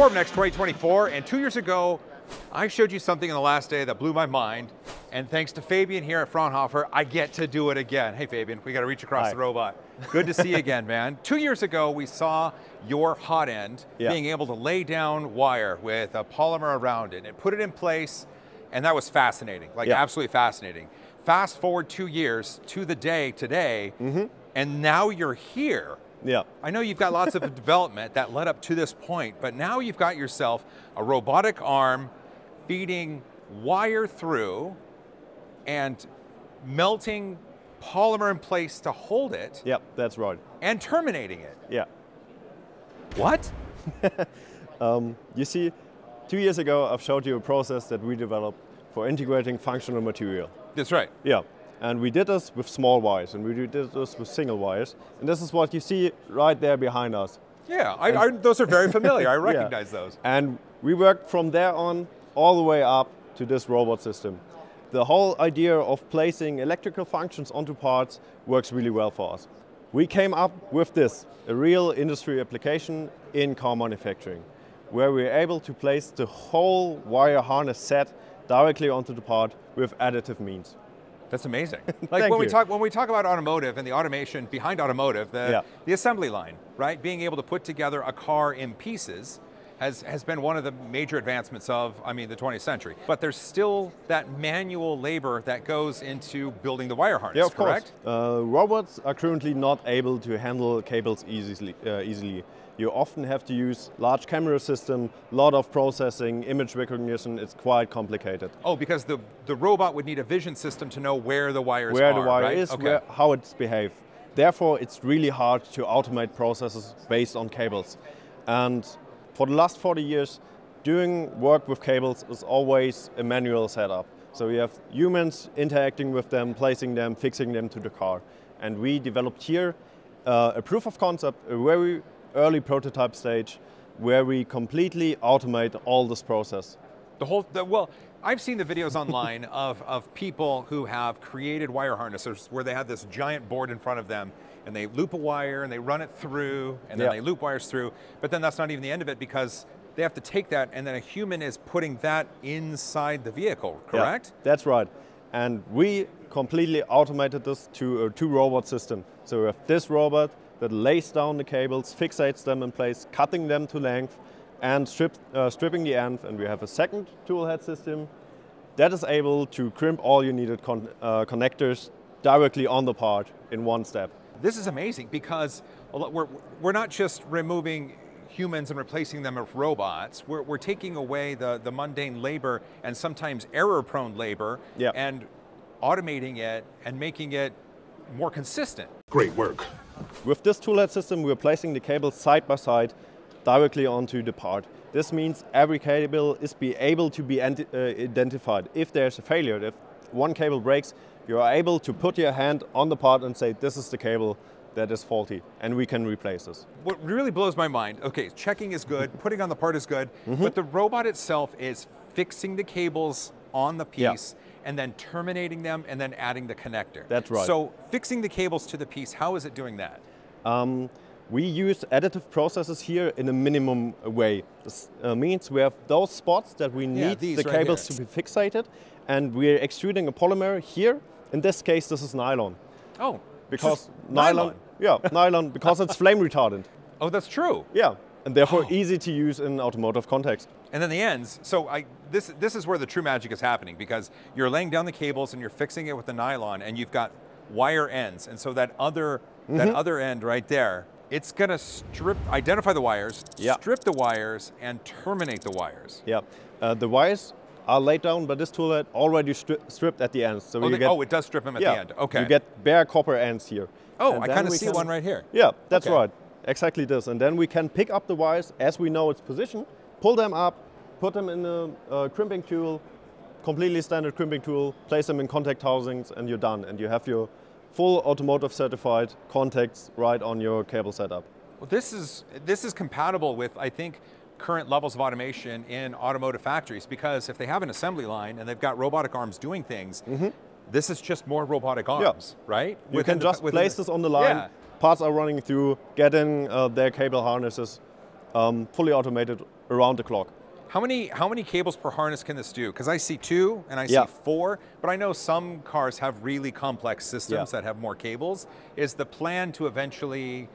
Formnext 2024, and two years ago, I showed you something in the last day that blew my mind, and thanks to Fabian here at Fraunhofer, I get to do it again. Hey Fabian, we got to reach across Hi. the robot. Good to see you again, man. Two years ago, we saw your hot end Yeah. being able to lay down wire with a polymer around it and put it in place, and that was fascinating, like Yeah. absolutely fascinating. Fast forward two years to the day today, Mm-hmm. And now you're here. Yeah. I know you've got lots of development that led up to this point, but now you've got yourself a robotic arm feeding wire through and melting polymer in place to hold it Yep, that's right. and terminating it. Yeah. What? Um, you see, two years ago, I've showed you a process that we developed for integrating functional material. That's right. Yeah. And we did this with small wires, and we did this with single wires. And this is what you see right there behind us. Yeah, I, I, those are very familiar. I Yeah. recognize those. And we worked from there on all the way up to this robot system. The whole idea of placing electrical functions onto parts works really well for us. We came up with this, a real industry application in car manufacturing, where we're able to place the whole wire harness set directly onto the part with additive means. That's amazing. Like when we talk when we talk about automotive and the automation behind automotive, the, Yeah. the assembly line, right? Being able to put together a car in pieces has, has been one of the major advancements of, I mean, the 20th century. But there's still that manual labor that goes into building the wire harness, Yeah, of correct? course. Uh, robots are currently not able to handle cables easily. Uh, easily. You often have to use large camera system, lot of processing, image recognition. It's quite complicated. Oh, because the, the robot would need a vision system to know where the wires where are, the wire right? is, Okay. where, how it's behaved. Therefore, it's really hard to automate processes based on cables. And for the last 40 years, doing work with cables is always a manual setup. So we have humans interacting with them, placing them, fixing them to the car. And we developed here uh, a proof of concept, a very early prototype stage, where we completely automate all this process. The whole, the, well, I've seen the videos online of, of people who have created wire harnesses where they have this giant board in front of them and they loop a wire and they run it through and then Yeah. they loop wires through, but then that's not even the end of it because they have to take that and then a human is putting that inside the vehicle, correct? that's right. And we completely automated this to a two robot system. So we have this robot that lays down the cables, fixates them in place, cutting them to length, and strip, uh, stripping the end. And we have a second tool head system that is able to crimp all your needed con- uh, connectors directly on the part in one step. This is amazing because we're, we're not just removing humans and replacing them with robots, we're, we're taking away the, the mundane labor and sometimes error prone labor Yeah. and automating it and making it more consistent. Great work. With this tool head system, we're placing the cables side by side directly onto the part. This means every cable is be able to be uh, identified. If there's a failure, if one cable breaks, you are able to put your hand on the part and say, this is the cable that is faulty, and we can replace this. What really blows my mind, okay, checking is good, putting on the part is good, Mm-hmm. but the robot itself is fixing the cables on the Yeah. piece and then terminating them and then adding the connector. That's right. So fixing the cables to the piece, how is it doing that? We use additive processes here in a minimum way. This uh, means we have those spots that we need these the right cables here. to be fixated, and we're extruding a polymer here. In this case, this is nylon. Oh, Because just nylon, yeah, nylon, because it's flame retardant. Oh, that's true. Yeah, and therefore Oh. easy to use in automotive context. And then the ends. So I this this is where the true magic is happening because you're laying down the cables and you're fixing it with the nylon and you've got wire ends. And so that other that Mm-hmm. other end right there, it's gonna strip identify the wires, Yeah. strip the wires, and terminate the wires. Yeah, uh, the wires are laid down by this tool head already stri- stripped at the ends. So Oh, you they- get, oh, it does strip them at yeah, the end. Okay. You get bare copper ends here. oh, And I kind of see can- one right here. Yeah, that's Okay. right. Exactly this. And then we can pick up the wires as we know its position, pull them up, put them in a uh, crimping tool, completely standard crimping tool, place them in contact housings, and you're done. And you have your full automotive certified contacts right on your cable setup. Well, this is this is compatible with I think current levels of automation in automotive factories because if they have an assembly line and they've got robotic arms doing things, this is just more robotic arms, right? You Within can the- just place this on the line. Yeah. Parts are running through, getting uh, their cable harnesses um, fully automated around the clock. How many how many cables per harness can this do? Because I see two and I Yeah. see four, but I know some cars have really complex systems Yeah. that have more cables. Is the plan to eventually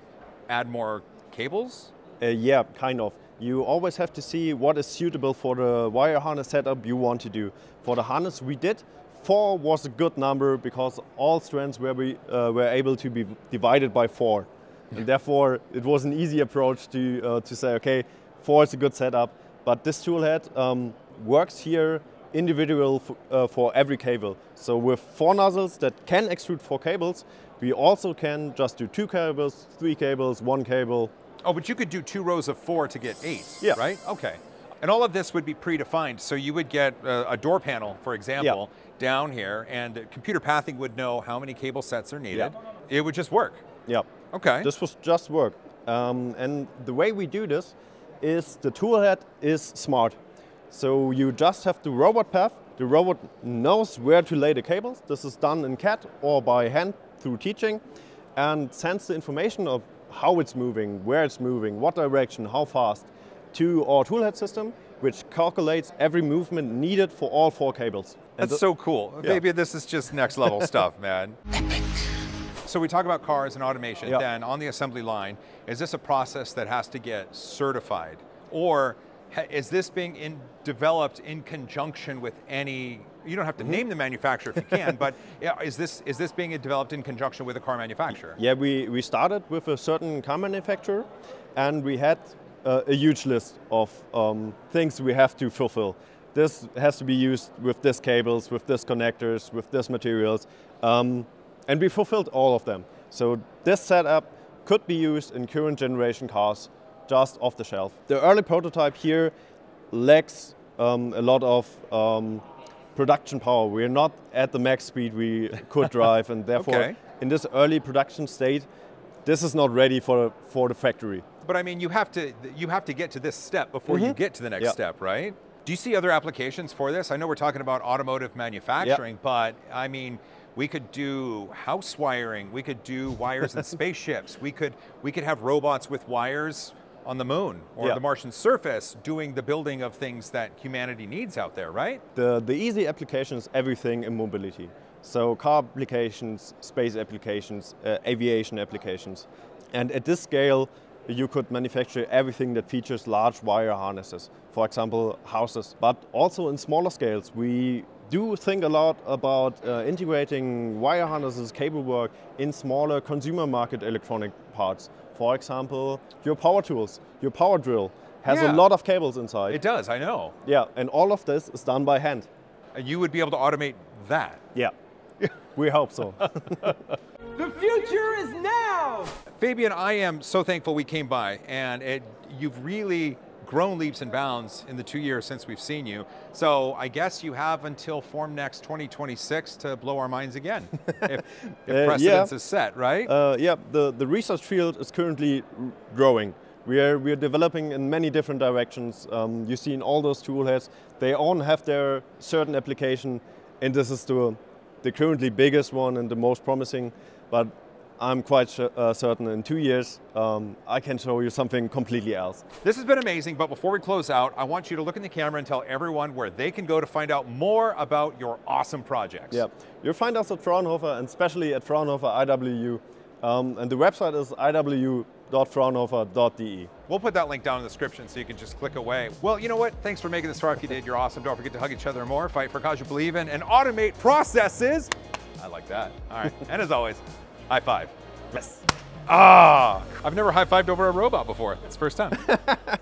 add more cables? Uh, yeah, kind of. You always have to see what is suitable for the wire harness setup you want to do. For the harness we did, four was a good number because all strands were, we, uh, were able to be divided by four. And therefore, it was an easy approach to, uh, to say, okay, four is a good setup. But this tool head um, works here individual f- uh, for every cable. So with four nozzles that can extrude four cables, we also can just do two cables, three cables, one cable, Oh, but you could do two rows of four to get eight, Yeah. right? Okay. And all of this would be predefined. So you would get uh, a door panel, for example, down here, and computer pathing would know how many cable sets are needed. Yeah. It would just work. Yeah. Okay. This was just work. Um, and the way we do this is the tool head is smart. So you just have the robot path. The robot knows where to lay the cables. This is done in CAD or by hand through teaching and sends the information of how it's moving, where it's moving, what direction, how fast to our tool head system, which calculates every movement needed for all four cables. And That's so cool. Yeah. Maybe this is just next level stuff, man. So we talk about cars and automation. Yeah. Then on the assembly line, is this a process that has to get certified, or is this being in, developed in conjunction with any? You don't have to Mm-hmm. name the manufacturer if you can, but is this is this being developed in conjunction with a car manufacturer? Yeah, we, we started with a certain car manufacturer and we had uh, a huge list of um, things we have to fulfill. This has to be used with this cables, with this connectors, with this materials. Um, and we fulfilled all of them. So this setup could be used in current generation cars just off the shelf. The early prototype here lacks um, a lot of um, production power. We're not at the max speed we could drive and therefore Okay. in this early production state, this is not ready for, for the factory. But I mean, you have to you have to get to this step before you get to the next Mm-hmm. Yeah. step, right? Do you see other applications for this? I know we're talking about automotive manufacturing, but I mean, we could do house wiring. We could do wires in spaceships. We could we could have robots with wires on the moon or Yeah. the Martian surface doing the building of things that humanity needs out there, right? The, the easy application is everything in mobility. So car applications, space applications, uh, aviation applications. And at this scale, you could manufacture everything that features large wire harnesses, for example, houses. But also in smaller scales, we do think a lot about uh, integrating wire harnesses, cable work in smaller consumer market electronic parts. For example, your power tools, your power drill has Yeah. a lot of cables inside. It does, I know. yeah, and all of this is done by hand. And You would be able to automate that. Yeah, we hope so. The future is now! Fabian, I am so thankful we came by, and it, you've really grown leaps and bounds in the two years since we've seen you. So I guess you have until Formnext 2026 to blow our minds again, if, if Uh, precedence yeah. is set, right? uh, yeah, the, the research field is currently growing. We are, we are developing in many different directions. Um, you see in all those tool heads, they all have their certain application, and this is the, the currently biggest one and the most promising. But I'm quite uh, certain in two years, um, I can show you something completely else. this has been amazing, but before we close out, I want you to look in the camera and tell everyone where they can go to find out more about your awesome projects. Yeah, you'll find us at Fraunhofer and especially at Fraunhofer IWU. Um, and the website is iwu.fraunhofer.de. We'll put that link down in the description so you can just click away. Well, you know what? Thanks for making this far. If you did, you're awesome. Don't forget to hug each other more, fight for cause you believe in, and automate processes. I like that. All right. and as always, high five. Yes. Ah, I've never high fived over a robot before. It's the first time.